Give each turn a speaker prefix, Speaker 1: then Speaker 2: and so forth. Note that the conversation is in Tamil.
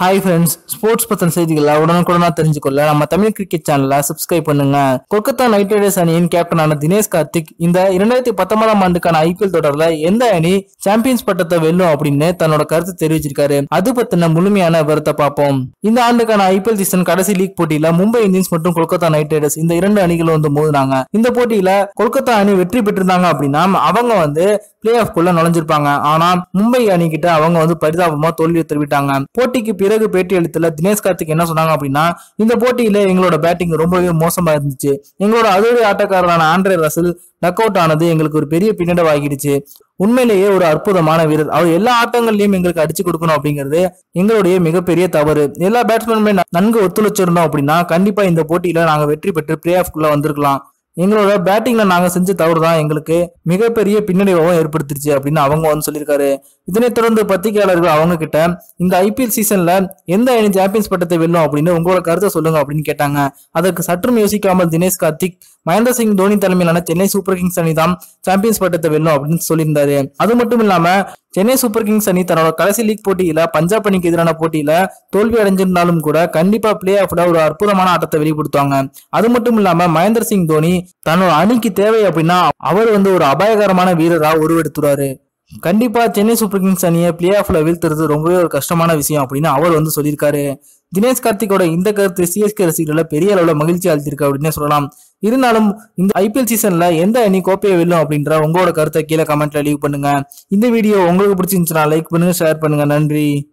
Speaker 1: ஹாய் ஃப்ரெண்ட்ஸ் ஸ்போர்ட்ஸ் பத்தின செய்திகளை உடனுக்குடனா தெரிஞ்சுக்கொள்ள நம்ம தமிழ் கிரிக்கெட் சேனலை சப்ஸ்கிரைப் பண்ணுங்க. கொல்கத்தா நைட் ரைடர்ஸ் அணியின் கேப்டனான தினேஷ் கார்த்திக் இந்த இரண்டாயிரத்தி பத்தொன்பதாம் ஆண்டுக்கான ஐபிஎல் தொடர்ல எந்த அணி சாம்பியன்ஸ் பட்டத்தை வெல்லும் அப்படின்னு தன்னோட கருத்து தெரிவிச்சிருக்காரு. அது பத்தின முழுமையான விவரத்தை பார்ப்போம். இந்த ஆண்டுக்கான ஐபிஎல் சீசன் கடைசி லீக் போட்டியில மும்பை இந்தியன்ஸ் மற்றும் கொல்கத்தா நைட் ரைடர்ஸ் இந்த இரண்டு அணிகளும் வந்து மோதினாங்க. இந்த போட்டியில கொல்கத்தா அணி வெற்றி பெற்றிருந்தாங்க அப்படின்னா அவங்க வந்து பிளே ஆஃப் குள்ள நுழைஞ்சிருப்பாங்க. ஆனா மும்பை அணி கிட்ட அவங்க வந்து பரிதாபமா தோல்வியை தெரிவித்தாங்க போட்டிக்கு பிறகு பேட்டியளித்துல தினேஷ் கார்த்திக் என்ன சொன்னாங்க அப்படின்னா இந்த போட்டியில எங்களோட பேட்டிங் ரொம்பவே மோசமா இருந்துச்சு. எங்களோட அதிரடி ஆட்டக்காரரான ஆண்ட்ரே ரசல் நக் அவுட் ஆனது எங்களுக்கு ஒரு பெரிய பின்னடைவாகிடுச்சு. உண்மையிலேயே ஒரு அற்புதமான வீரர். அவர் எல்லா ஆட்டங்கள்லயும் எங்களுக்கு அடிச்சு கொடுக்கணும் அப்படிங்கிறது எங்களுடைய மிகப்பெரிய தவறு. எல்லா பேட்ஸ்மேனுமே நன்கு ஒத்துழைச்சிருந்தோம் அப்படின்னா கண்டிப்பா இந்த போட்டியில நாங்க வெற்றி பெற்று பிளே ஆஃப்குள்ள வந்திருக்கலாம். எங்களோட பேட்டிங்ல நாங்க செஞ்ச தவறு தான் எங்களுக்கு மிகப்பெரிய பின்னடைவாகவும் ஏற்படுத்திருச்சு அப்படின்னு அவங்க வந்து சொல்லியிருக்காரு. இதனைத் தொடர்ந்து பத்திரிகையாளர்கள் அவங்க கிட்ட இந்த ஐபிஎல் சீசன்ல எந்த அணி சாம்பியன்ஸ் பட்டத்தை வெல்லும் அப்படின்னு உங்களோட கருத்தை சொல்லுங்க அப்படின்னு கேட்டாங்க. அதற்கு சற்றும் யோசிக்காமல் தினேஷ் கார்த்திக் மகேந்திர சிங் தோனி தலைமையிலான சென்னை சூப்பர் கிங்ஸ் அணி தான் சாம்பியன்ஸ் பட்டத்தை வெல்லும் அப்படின்னு சொல்லியிருந்தாரு. அது மட்டும் இல்லாம சென்னை சூப்பர் கிங்ஸ் அணி தன்னோட கடைசி லீக் போட்டியில பஞ்சாப் அணிக்கு எதிரான போட்டியில தோல்வி அடைஞ்சிருந்தாலும் கூட கண்டிப்பா பிளே ஆஃப்ல ஒரு அற்புதமான ஆட்டத்தை வெளிப்படுத்துவாங்க. அது மட்டும் இல்லாம மகேந்திர சிங் தோனி தன்னோட அணிக்கு தேவை அப்படின்னா அவர் வந்து ஒரு அபாயகரமான வீரரா உருவெடுத்துறாரு கண்டிப்பா சென்னை சூப்பர் கிங்ஸ் அணியை பிளே ஆஃப்ல வீழ்த்துறது ரொம்பவே ஒரு கஷ்டமான விஷயம் அப்படின்னு அவர் வந்து சொல்லியிருக்காரு. தினேஷ் கார்த்திகோட இந்த கருத்து சிஎஸ்கே ரசிகர்களை பெரிய அளவில் மகிழ்ச்சி அளித்திருக்கு அப்படின்னு சொல்லலாம். இருந்தாலும் இந்த ஐபிஎல் சீசன்ல எந்த அணி கோப்பையை வெல்லும் அப்படின்ற உங்களோட கருத்தை கீழே கமெண்ட்ல லீவ் பண்ணுங்க. இந்த வீடியோ உங்களுக்கு பிடிச்சிருந்துச்சுன்னா லைக் பண்ணுங்க ஷேர் பண்ணுங்க. நன்றி.